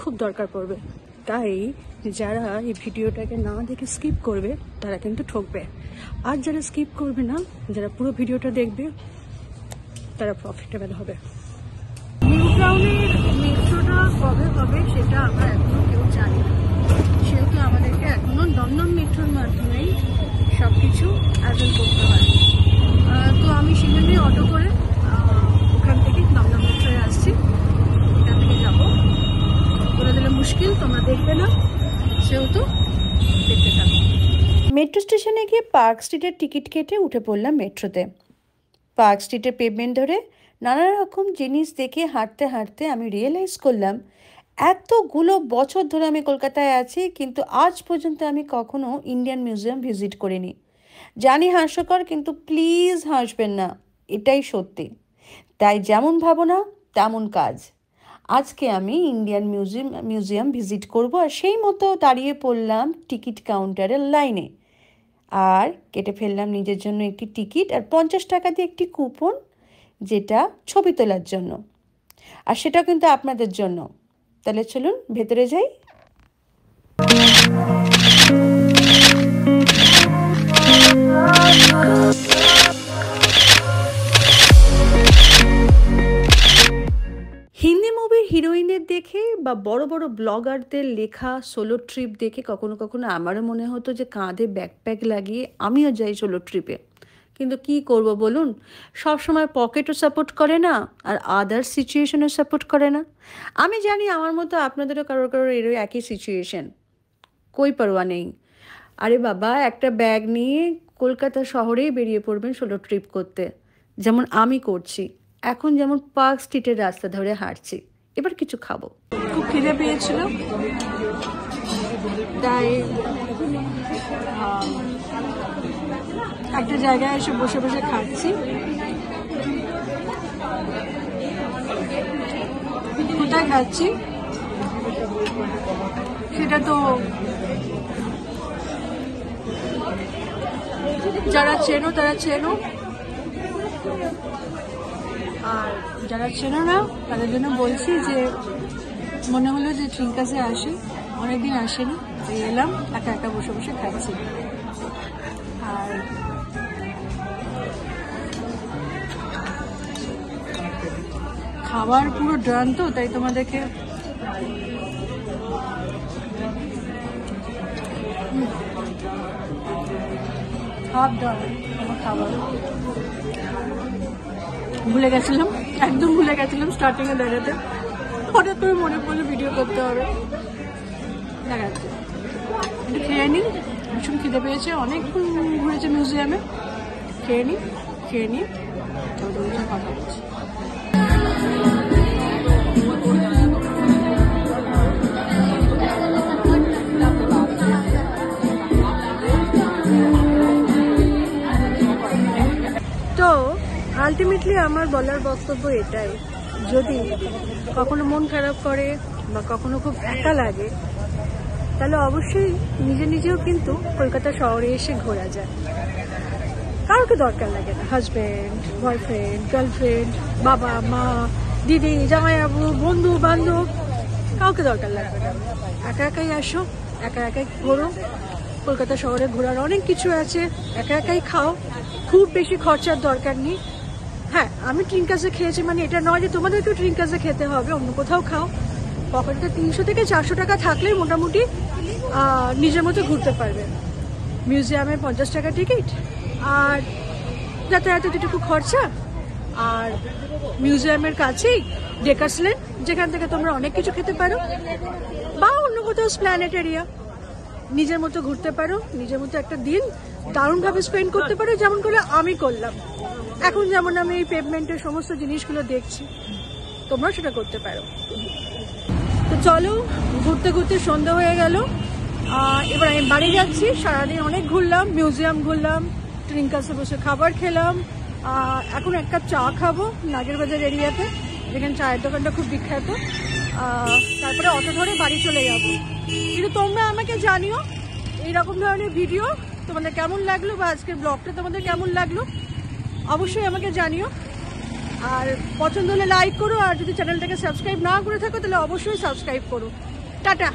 খুব দরকার পড়বে। তাই যারা এই ভিডিওটাকে না দেখে স্কিপ করবে, তারা কিন্তু ঠকবে। আর যারা স্কিপ করবে না, যারা পুরো ভিডিওটা দেখবে, তারা প্রফিটেবল হবে। কবে হবে, সেটা আমরা এখনও কেউ জানি না। সেহেতু আমাদেরকে এখনও দমদম মেট্রোর মাধ্যমেই সব কিছু অ্যাভেল করতে হয় আহ, তো আমি সেখানে অটো করে আহ, ওখান থেকে দমদম মেট্রোয় আসছি এখান থেকে যাব বলে দিলে মুশকিল, তোমরা দেখবে না। সেহেতু দেখতে থাকো। মেট্রো স্টেশনে গিয়ে পার্ক স্ট্রিটের টিকিট কেটে উঠে পড়লাম মেট্রোতে। পার্ক স্ট্রিটের পেভমেন্ট ধরে নানা রকম জিনিস দেখে হাঁটতে হাঁটতে আমি রিয়েলাইজ করলাম, এতগুলো বছর ধরে আমি কলকাতায় আছি, কিন্তু আজ পর্যন্ত আমি কখনো ইন্ডিয়ান মিউজিয়াম ভিজিট করিনি। জানি হাস্যকর, কিন্তু প্লিজ হাসবেন না, এটাই সত্যি। তাই যেমন ভাবনা, তেমন কাজ। আজকে আমি ইন্ডিয়ান মিউজিয়াম মিউজিয়াম ভিজিট করব আর সেই মতো দাঁড়িয়ে পড়লাম টিকিট কাউন্টারের লাইনে আর কেটে ফেললাম নিজের জন্য একটি টিকিট আর পঞ্চাশ টাকা দিয়ে একটি কুপন যেটা ছবি তোলার জন্য। আর সেটা কিন্তু আপনাদের জন্য। তাহলে চলুন, ভেতরে যাই। বা বড় বড় ব্লগারদের লেখা সোলো ট্রিপ দেখে কখনো কখনো আমারও মনে হতো যে কাঁধে ব্যাকপ্যাক লাগিয়ে আমিও যাই সোলো ট্রিপে কিন্তু কি করব বলুন? সব সময় পকেটও সাপোর্ট করে না আর আদার সিচুয়েশনও সাপোর্ট করে না। আমি জানি আমার মতো আপনাদেরও কারোর কারোর এরও একই সিচুয়েশন কই পরোয়া নেই। আরে বাবা, একটা ব্যাগ নিয়ে কলকাতা শহরেই বেরিয়ে পড়বেন সোলো ট্রিপ করতে। যেমন আমি করছি। এখন যেমন পার্ক স্ট্রিটের রাস্তা ধরে হাঁটছি। এবার কিছু খাব। খুব খিদে পেয়েছিল। তাই একটা জায়গায় এসে বসে বসে খাচ্ছি। কোথায় খাচ্ছি? সেটা তো যারা চেনো, তারা চেনো। আর যারা চেনো না, তাদের জন্য বলছি যে মনে হলো যে ট্রিঙ্কাসে আসি। অনেকদিন আসেনি তাই এলাম, একা একা বসে বসে খাচ্ছি। আর খাবার পুরো ডান তো তাই তোমাদেরকে হাফ আমার খাবার। ভুলে গেছিলাম, একদম ভুলে গেছিলাম স্টার্টিং এ দাঁড়াতে। হঠাৎ করে মনে পড়ল ভিডিও করতে হবে। দেখাচ্ছে একটু খেয়ে নিই, ভীষণ খিদে পেয়েছে অনেক ঘুরেছে মিউজিয়ামে খেয়ে নিই খেয়ে নিই কথা বলছি। আলটিমেটলি আমার বলার বক্তব্য এটাই। যদি কখনো মন খারাপ করে বা কখনো খুব একা লাগে, তাহলে অবশ্যই নিজে নিজেও কিন্তু কলকাতা শহরে এসে ঘোরা যায়। কাউকে দরকার লাগে না। হাজব্যান্ড বয়ফ্রেন্ড গার্লফ্রেন্ড বাবা, মা, দিদি, জামাইবাবু, বন্ধু, বান্ধব, কাউকে দরকার লাগবে না। একা একাই আসো, একা একাই ঘোরো। কলকাতা শহরে ঘোরার অনেক কিছু আছে। একা একাই খাও। খুব বেশি খরচার দরকার নেই। হ্যাঁ আমি ট্রিঙ্কাসে খেয়েছি মানে এটা নয় যে তোমাদেরকেও ট্রিঙ্কাসে খেতে হবে, অন্য কোথাও খাও। পকেটে তিনশো থেকে চারশো টাকা থাকলেই মোটামুটি নিজের মতো ঘুরতে পারবে। মিউজিয়ামে পঞ্চাশ টাকা টিকিট আর যাতায়াতে যেটুকু খরচা, আর মিউজিয়ামের কাছেই ডেকাসলেন যেখান থেকে তোমরা অনেক কিছু খেতে পারো, বা অন্য কোথাও প্ল্যানেটেরিয়া নিজের মতো ঘুরতে পারো, নিজের মতো একটা দিন দারুণভাবে স্পেন্ড করতে পারো, যেমন করে আমি করলাম। এখন যেমন আমি এই পেভমেন্টের সমস্ত জিনিসগুলো দেখছি, তোমরা সেটা করতে পারো। তো চলো, ঘুরতে ঘুরতে সন্ধ্যা হয়ে গেল। এবার আমি বাড়ি যাচ্ছি, সারাদিন অনেক ঘুরলাম মিউজিয়াম ঘুরলাম ট্রিঙ্কাসে বসে খাবার খেলাম। এখন এক কাপ চা খাব নাগেরবাজার এরিয়াতে, যেখানে চায়ের দোকানটা খুব বিখ্যাত। তারপরে অটো ধরে বাড়ি চলে যাব। কিন্তু তোমরা আমাকে জানিও, এইরকম ধরনের ভিডিও তোমাদের কেমন লাগল বা আজকের ব্লগটা তোমাদের কেমন লাগল? অবশ্যই আমাকে জানিও। আর পছন্দ হলে লাইক করো, আর যদি চ্যানেলটাকে সাবস্ক্রাইব না করে থাকো, তাহলে অবশ্যই সাবস্ক্রাইব করো। টাটা।